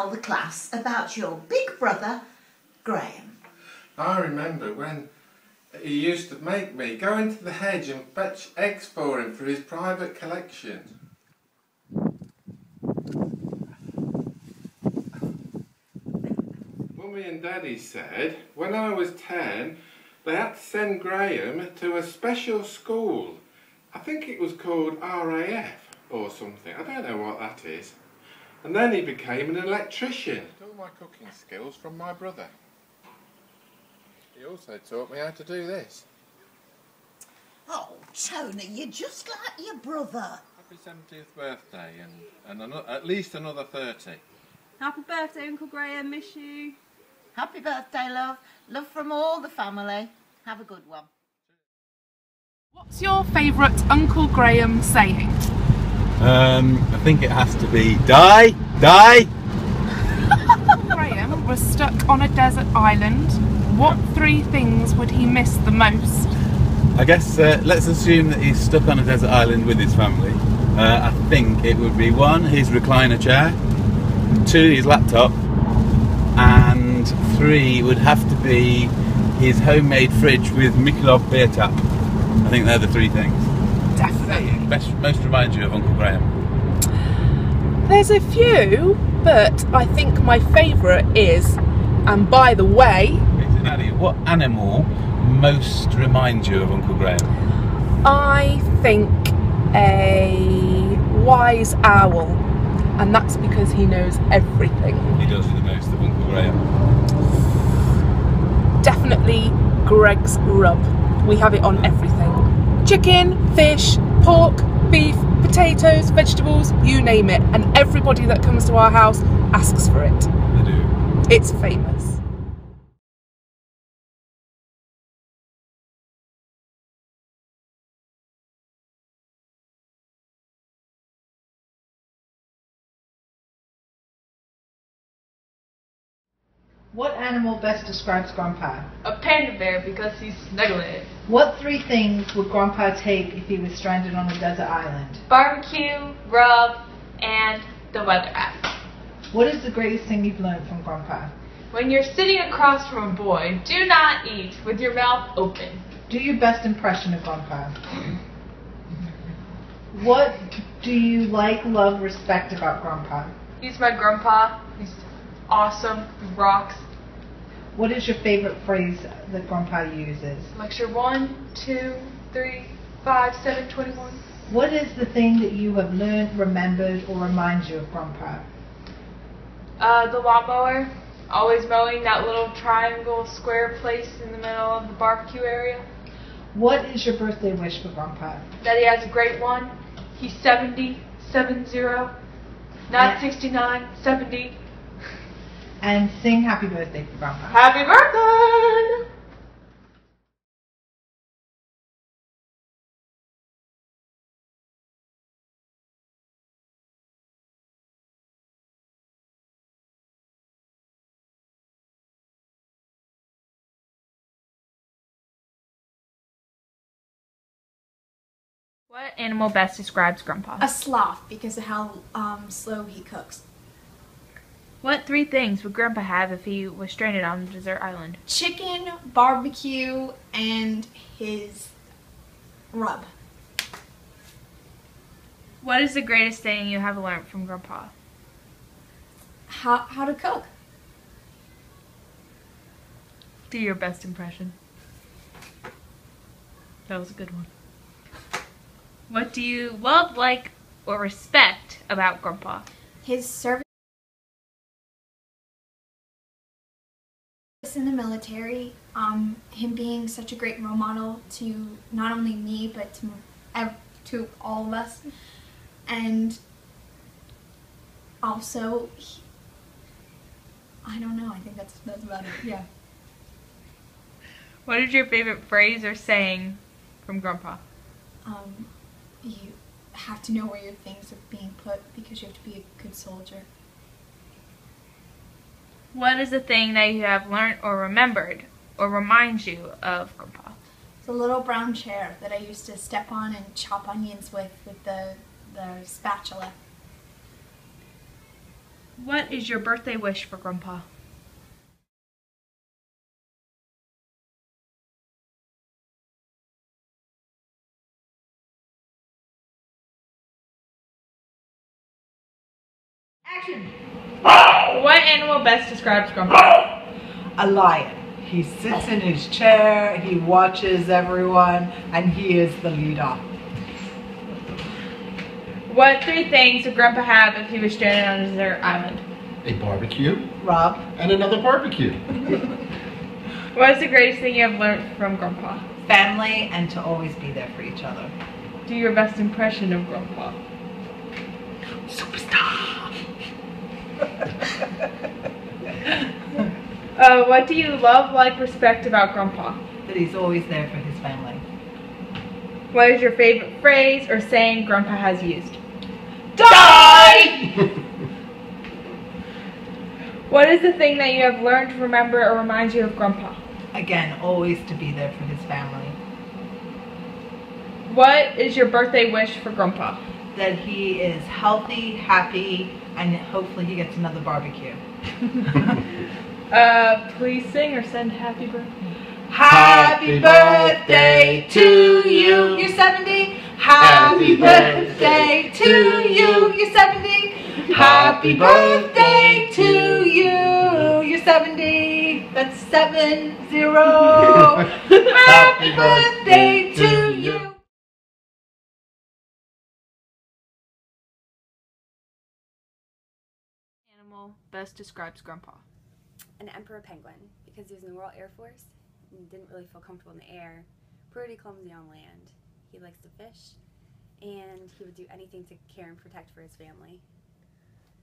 tell the class about your big brother, Graham? I remember when he used to make me go into the hedge and fetch eggs for him for his private collection. Mummy and Daddy said when I was 10 they had to send Graham to a special school. I think it was called RAF or something. I don't know what that is. And then he became an electrician. All my cooking skills from my brother. He also taught me how to do this. Oh, Tony, you're just like your brother. Happy 70th birthday and, and ano- at least another 30. Happy birthday, Uncle Graham. Miss you. Happy birthday, love. Love from all the family. Have a good one. What's your favourite Uncle Graham saying? Um, I think it has to be die, die. Graham was stuck on a desert island. What three things would he miss the most? I guess uh, let's assume that he's stuck on a desert island with his family. Uh, I think it would be one, his recliner chair, two, his laptop, and three would have to be his homemade fridge with Michelob beer tap. I think they're the three things. Definitely. Best, most remind you of Uncle Graham. There's a few, but I think my favourite is, and by the way, what animal most reminds you of Uncle Graham? I think a wise owl, and that's because he knows everything. He does the most of Uncle Graham. Definitely Greg's rub. We have it on everything chicken, fish, pork, beef, potatoes, vegetables, you name it. And everybody that comes to our house asks for it. They do. It's famous. What animal best describes Grandpa? A panda bear because he's snuggly. What three things would Grandpa take if he was stranded on a desert island? Barbecue, rub, and the weather app. What is the greatest thing you've learned from Grandpa? When you're sitting across from a boy, do not eat with your mouth open. Do your best impression of Grandpa. What do you like, love, respect about Grandpa? He's my grandpa. He's awesome. Rocks. What is your favorite phrase that Grandpa uses? Lecture one, two, three, five, seven, twenty-one. What is the thing that you have learned, remembered, or reminds you of Grandpa? Uh, the lawnmower. Always mowing that little triangle square place in the middle of the barbecue area. What is your birthday wish for Grandpa? That he has a great one. He's 70, 70, not Yeah. 69, 70. And sing happy birthday for Grandpa. Happy birthday! What animal best describes Grandpa? A sloth because of how um, slow he cooks. What three things would Grandpa have if he was stranded on a desert island? Chicken, barbecue, and his rub. What is the greatest thing you have learned from Grandpa? How, how to cook. Do your best impression. That was a good one. What do you love, like, or respect about Grandpa? His service in the military, um, him being such a great role model to not only me but to to all of us, and also, he, I don't know. I think that's that's about it. Yeah. What is your favorite phrase or saying from Grandpa? Um, you have to know where your things are being put because you have to be a good soldier. What is the thing that you have learned or remembered or reminds you of Grandpa? It's a little brown chair that I used to step on and chop onions with with the the spatula. What is your birthday wish for Grandpa? What animal best describes Grandpa? A lion. He sits in his chair, he watches everyone, and he is the leader. What three things would Grandpa have if he was stranded on a desert island? A barbecue Rob, and another barbecue. What is the greatest thing you have learned from Grandpa? family, and to always be there for each other. Do your best impression of Grandpa. Superstar. Uh, what do you love, like, respect about Grandpa? That he's always there for his family. What is your favorite phrase or saying Grandpa has used? Die! What is the thing that you have learned, to remember, or reminds you of Grandpa? Again, always to be there for his family. What is your birthday wish for Grandpa? That he is healthy, happy, and hopefully he gets another barbecue. Uh, please sing or send happy birthday. Happy birthday to you. You're 70. Happy birthday to you. You're 70. Happy birthday to you. You're 70. That's seven zero. Happy birthday to you. Animal best describes Grandpa. An emperor penguin because he was in the Royal Air Force and didn't really feel comfortable in the air. Pretty clumsy on land. He likes to fish, and he would do anything to care and protect for his family.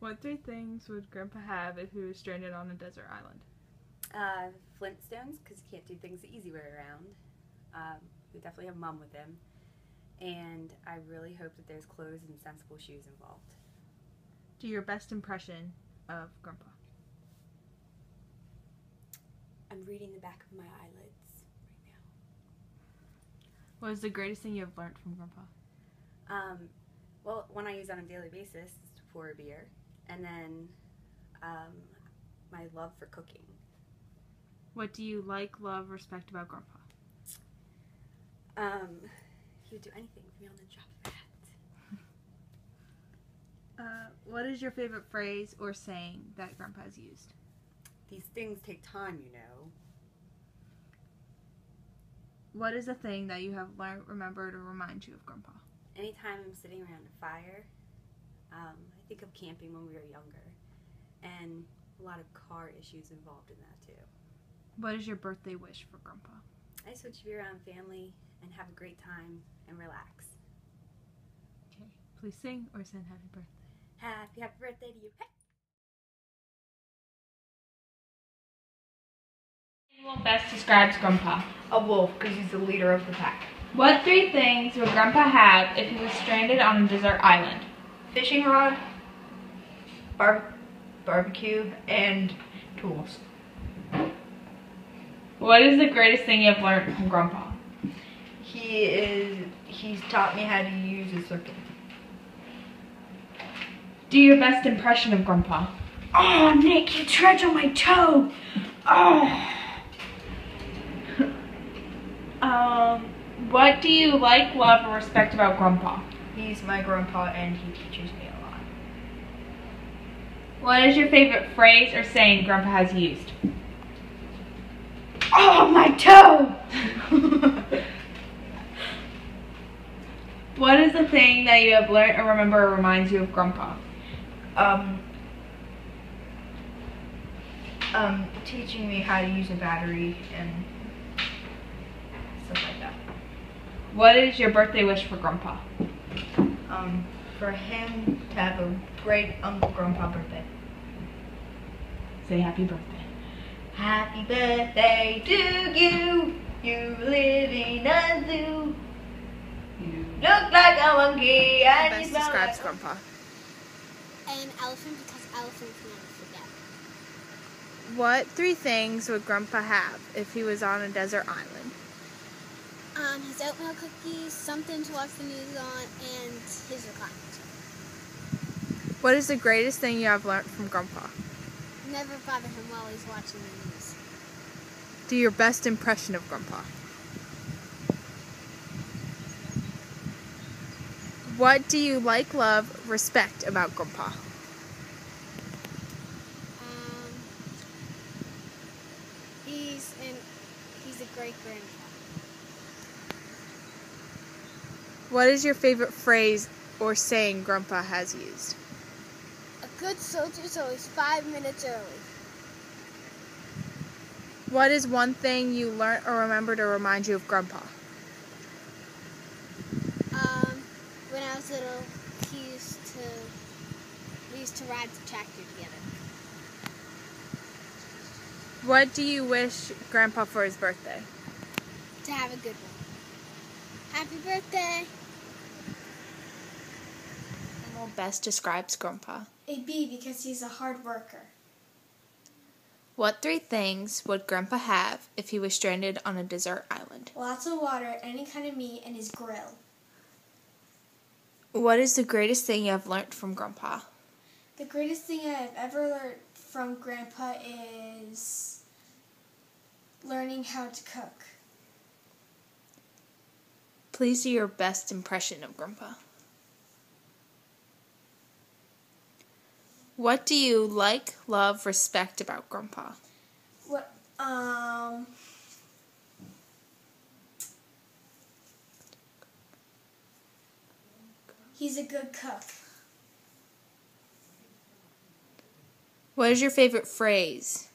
What three things would Grandpa have if he was stranded on a desert island? Uh, Flintstones because he can't do things the easy way around. Um, we definitely have Mum with him, and I really hope that there's clothes and sensible shoes involved. Do your best impression of Grandpa. I'm reading the back of my eyelids right now. What is the greatest thing you have learned from Grandpa? Um, well, one I use on a daily basis is to pour a beer, and then um, my love for cooking. What do you like, love, respect about Grandpa? Um, he would do anything for me on the drop of a hat. Uh, what is your favorite phrase or saying that Grandpa has used? These things take time, you know. What is a thing that you have learned, remembered, or remind you of Grandpa? Anytime I'm sitting around a fire, um, I think of camping when we were younger, and a lot of car issues involved in that too. What is your birthday wish for Grandpa? I just want you to be around family and have a great time and relax. Okay, please sing or send happy birthday. Happy, happy birthday to you. Hey. Animal best describes Grandpa. A wolf, because he's the leader of the pack. What three things would Grandpa have if he was stranded on a desert island? Fishing rod, bar- barbecue, and tools. What is the greatest thing you have learned from Grandpa? He is. He's taught me how to use a circle. Do your best impression of Grandpa. Oh, Nick, you tread on my toe. Oh. Um, what do you like, love, or respect about Grandpa? He's my grandpa, and he teaches me a lot. What is your favorite phrase or saying Grandpa has used? Oh, my toe. What is the thing that you have learned or remember or reminds you of Grandpa? um. Um, teaching me how to use a battery and stuff like that. What is your birthday wish for Grandpa? Um, for him to have a great Uncle Grandpa birthday. Say happy birthday. Happy birthday to you. You live in a zoo. You look like a monkey and you smell like Grandpa. An elephant because elephants never forget. What three things would Grandpa have if he was on a desert island? Um, his oatmeal cookies, something to watch the news on, and his recliner. What is the greatest thing you have learned from Grandpa? Never bother him while he's watching the news. Do your best impression of Grandpa. What do you like, love, respect about Grandpa? Um, he's an he's a great grandpa. What is your favorite phrase or saying Grandpa has used? A good soldier's always five minutes early. What is one thing you learned or remember to remind you of Grandpa? Um, when I was little, he used to we used to ride the tractor together. What do you wish Grandpa for his birthday? To have a good one. Happy birthday! Best describes Grandpa. A bee because he's a hard worker. What three things would Grandpa have if he was stranded on a desert island? Lots of water, any kind of meat, and his grill. What is the greatest thing you have learned from Grandpa? The greatest thing I've ever learned from Grandpa is learning how to cook. Please do your best impression of Grandpa. What do you like, love, respect about Grandpa? What um He's a good cook. What is your favorite phrase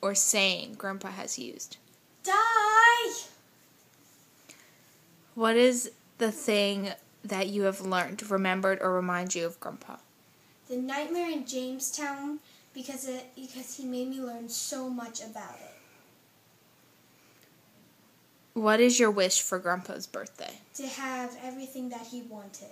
or saying Grandpa has used? Die! What is the thing that you have learned, remembered, or remind you of Grandpa? The Nightmare in Jamestown because it because he made me learn so much about it. What is your wish for Grandpa's birthday? To have everything that he wanted.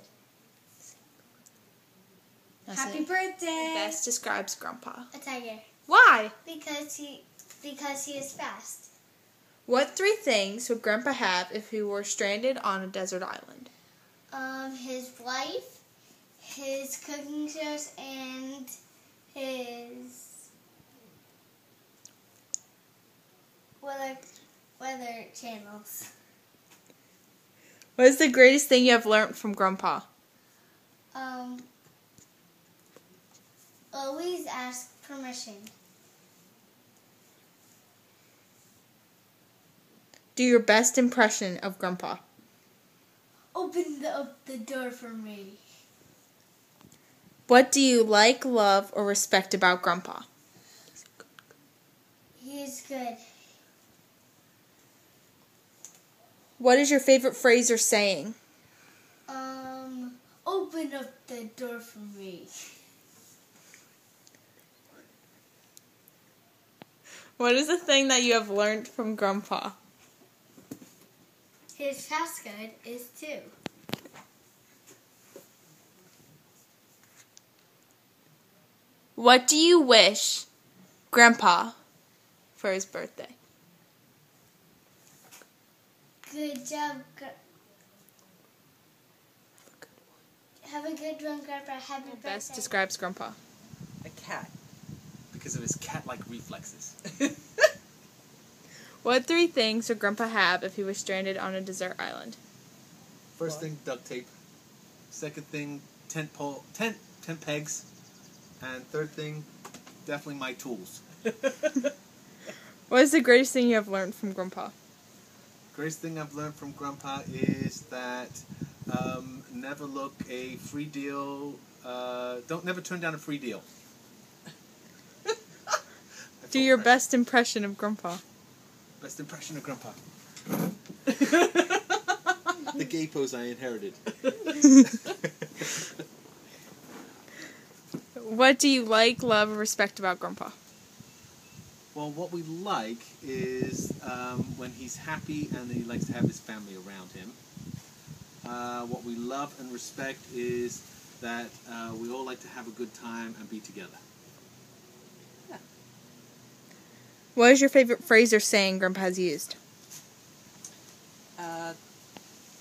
That's Happy it. birthday! Best describes Grandpa. A tiger. Why? Because he because he is fast. What three things would Grandpa have if he were stranded on a desert island? Um, his wife, his cooking shows, and his weather weather channels. What is the greatest thing you have learned from Grandpa? Um, always ask permission. Do your best impression of Grandpa. Open the, up the door for me. What do you like, love, or respect about Grandpa? He's good. What is your favorite phrase or saying? Um, open up the door for me. What is the thing that you have learned from Grandpa? His house good is two. What do you wish Grandpa for his birthday? Good job. Gr- Have a good one, Grandpa. Happy birthday. Best describes Grandpa. A cat. Because of his cat like reflexes. What three things would Grandpa have if he was stranded on a desert island? First thing, duct tape. Second thing, tent pole, tent, tent pegs. And third thing, definitely my tools. What is the greatest thing you have learned from Grandpa? Greatest thing I've learned from Grandpa is that um, never look a free deal. Uh, don't never turn down a free deal. Do your best impression of Grandpa. Best impression of Grandpa. the gay pose I inherited. What do you like, love, or respect about Grandpa? Well, what we like is um, when he's happy and he likes to have his family around him. Uh, what we love and respect is that uh, we all like to have a good time and be together. What is your favorite phrase or saying Grandpa has used? Uh,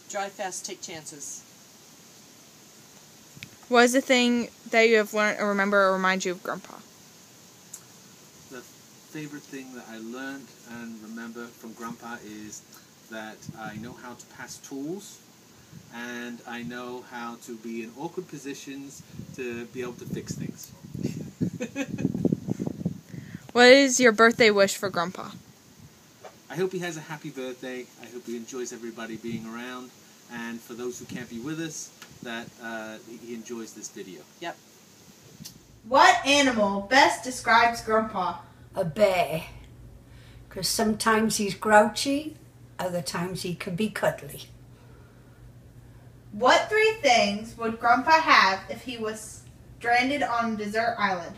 drive fast, take chances. What is the thing that you have learned or remember or remind you of Grandpa? The favorite thing that I learned and remember from Grandpa is that I know how to pass tools and I know how to be in awkward positions to be able to fix things. What is your birthday wish for Grandpa? I hope he has a happy birthday. I hope he enjoys everybody being around. And for those who can't be with us, that uh, he enjoys this video. Yep. What animal best describes Grandpa? A bear. Because sometimes he's grouchy, other times he can be cuddly. What three things would Grandpa have if he was stranded on a desert island?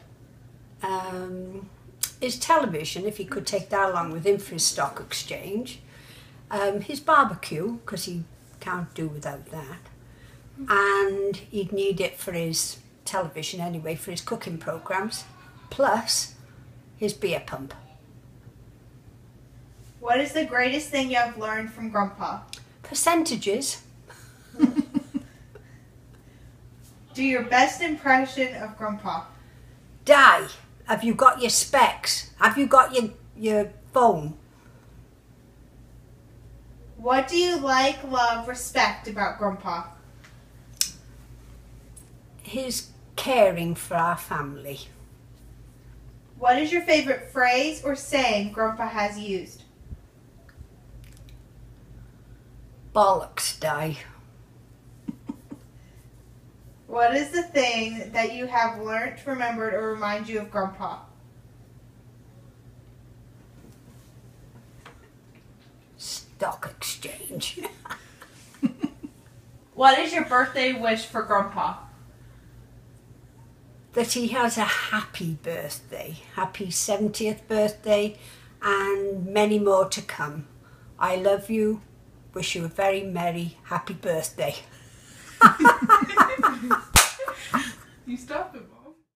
Um, his television, if he could take that along with him for his stock exchange. Um, his barbecue, because he can't do without that. And he'd need it for his television anyway, for his cooking programs. Plus his beer pump. What is the greatest thing you have learned from Grandpa? Percentages. Do your best impression of Grandpa. Die. Have you got your specs? Have you got your your phone? What do you like, love, respect about Grandpa? His caring for our family. What is your favorite phrase or saying Grandpa has used? Bollocks die. What is the thing that you have learned, remembered, or remind you of Grandpa? Stock exchange. What is your birthday wish for Grandpa? That he has a happy birthday, happy 70th birthday, and many more to come. I love you. Wish you a very merry, happy birthday. You stop him.